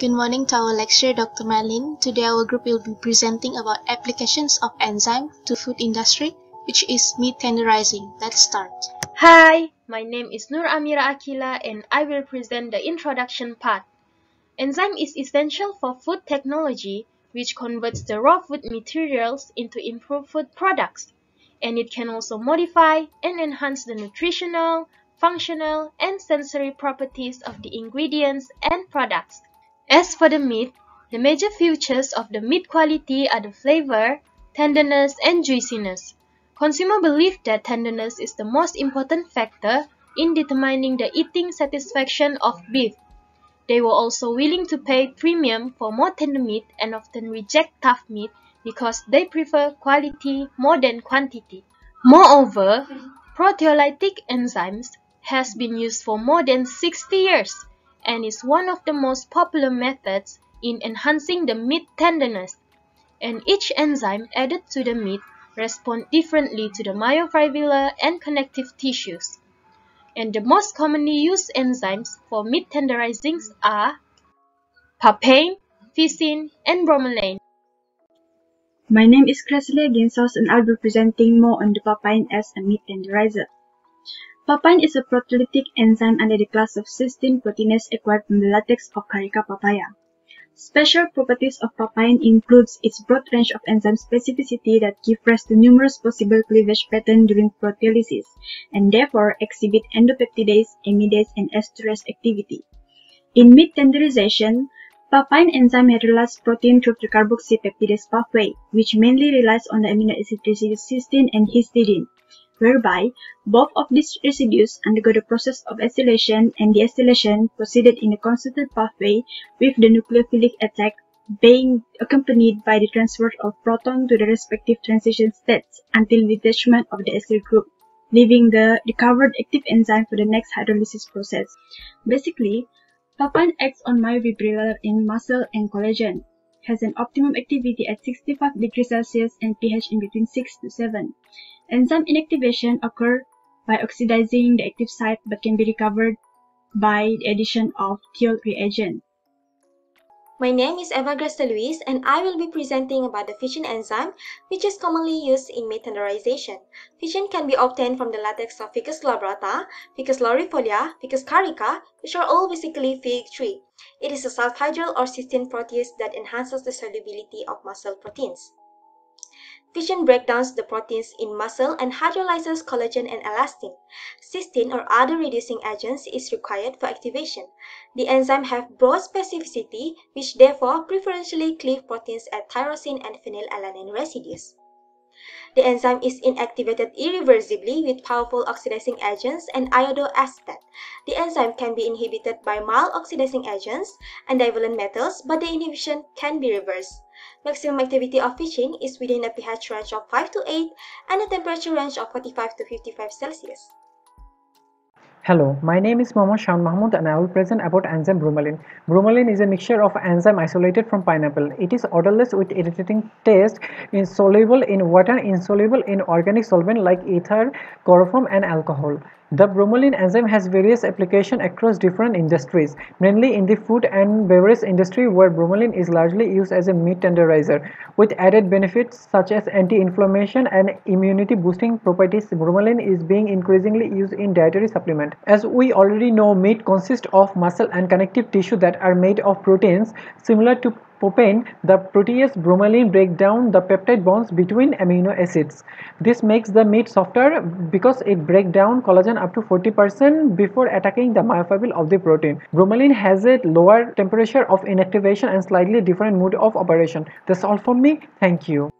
Good morning to our lecturer, Dr. Mailin. Today our group will be presenting about applications of enzyme to food industry, which is meat tenderizing. Let's start. Hi, my name is Nur Amira Akila and I will present the introduction part. Enzyme is essential for food technology, which converts the raw food materials into improved food products. And it can also modify and enhance the nutritional, functional, and sensory properties of the ingredients and products. As for the meat, the major features of the meat quality are the flavor, tenderness, and juiciness. Consumer believe that tenderness is the most important factor in determining the eating satisfaction of beef. They were also willing to pay premium for more tender meat and often reject tough meat because they prefer quality more than quantity. Moreover, proteolytic enzymes has been used for more than 60 years and is one of the most popular methods in enhancing the meat tenderness. And each enzyme added to the meat respond differently to the myofibrilla and connective tissues. And the most commonly used enzymes for meat tenderizing are papain, ficin, and bromelain. My name is Cresselia Ginsos and I'll be presenting more on the papain as a meat tenderizer. Papain is a proteolytic enzyme under the class of cysteine proteinase acquired from the latex of Carica papaya. Special properties of papain includes its broad range of enzyme specificity that give rise to numerous possible cleavage patterns during proteolysis, and therefore exhibit endopeptidase, amidase, and esterase activity. In meat tenderization, papain enzyme hydrolyzes protein through the carboxypeptidase pathway, which mainly relies on the amino acid residues cysteine and histidine whereby both of these residues undergo the process of acylation and the acylation proceeded in a constant pathway with the nucleophilic attack being accompanied by the transfer of proton to the respective transition states until detachment of the acyl group, leaving the recovered active enzyme for the next hydrolysis process. Basically, papain acts on myofibrilla in muscle and collagen, has an optimum activity at 65 degrees Celsius and pH in between 6 to 7. Enzyme inactivation occurs by oxidizing the active site but can be recovered by the addition of thiol reagent. My name is Eva Gracia Luis and I will be presenting about the ficin enzyme which is commonly used in meat tenderization. Ficin can be obtained from the latex of Ficus glabrata, Ficus laurifolia, Ficus carica, which are all basically fig tree. It is a sulfhydryl or cysteine protease that enhances the solubility of muscle proteins. Ficin breakdowns the proteins in muscle and hydrolyzes collagen and elastin. Cysteine or other reducing agents is required for activation. The enzyme have broad specificity, which therefore preferentially cleave proteins at tyrosine and phenylalanine residues. The enzyme is inactivated irreversibly with powerful oxidizing agents and iodoacetate. The enzyme can be inhibited by mild oxidizing agents and divalent metals, but the inhibition can be reversed. Maximum activity of ficin is within a pH range of 5 to 8 and a temperature range of 45 to 55 Celsius. Hello, my name is Mohammad Shaun Mahmoud and I will present about enzyme bromelain. Bromelain is a mixture of enzyme isolated from pineapple. It is odorless with irritating taste, insoluble in water, insoluble in organic solvent like ether, chloroform and alcohol. The bromelain enzyme has various applications across different industries, mainly in the food and beverage industry where bromelain is largely used as a meat tenderizer. With added benefits such as anti-inflammation and immunity boosting properties, bromelain is being increasingly used in dietary supplement. As we already know, meat consists of muscle and connective tissue that are made of proteins similar to papain, the protease bromelain break down the peptide bonds between amino acids. This makes the meat softer because it breaks down collagen up to 40% before attacking the myofibril of the protein. Bromelain has a lower temperature of inactivation and slightly different mode of operation. That's all from me. Thank you.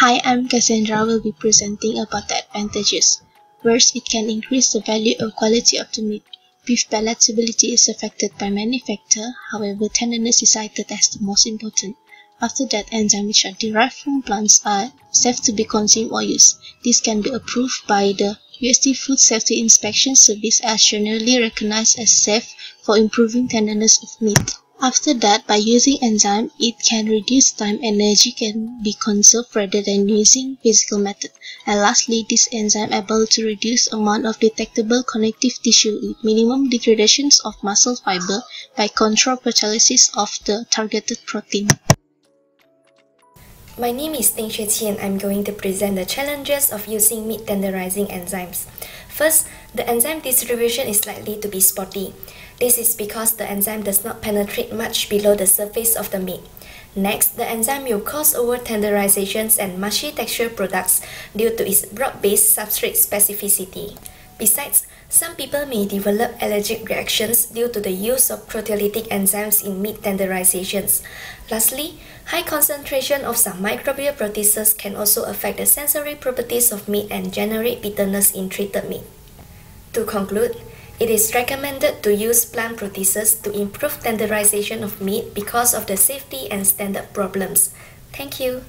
Hi, I'm Cassandra. will be presenting about the advantages. First, it can increase the value or quality of the meat. Beef palatability is affected by many factors, however tenderness is cited as the most important. After that, enzymes which are derived from plants are safe to be consumed or used. This can be approved by the USD Food Safety Inspection Service as generally recognized as safe for improving tenderness of meat. After that, by using enzyme, it can reduce time energy can be conserved rather than using physical method. And lastly, this enzyme able to reduce amount of detectable connective tissue with minimum degradations of muscle fiber by control proteolysis of the targeted protein. My name is Ding Xueqi and I'm going to present the challenges of using meat tenderizing enzymes. First, the enzyme distribution is likely to be spotty. This is because the enzyme does not penetrate much below the surface of the meat. Next, the enzyme will cause over tenderizations and mushy texture products due to its broad-based substrate specificity. Besides, some people may develop allergic reactions due to the use of proteolytic enzymes in meat tenderizations. Lastly, high concentration of some microbial proteases can also affect the sensory properties of meat and generate bitterness in treated meat. To conclude, it is recommended to use plant proteases to improve tenderization of meat because of the safety and standard problems. Thank you.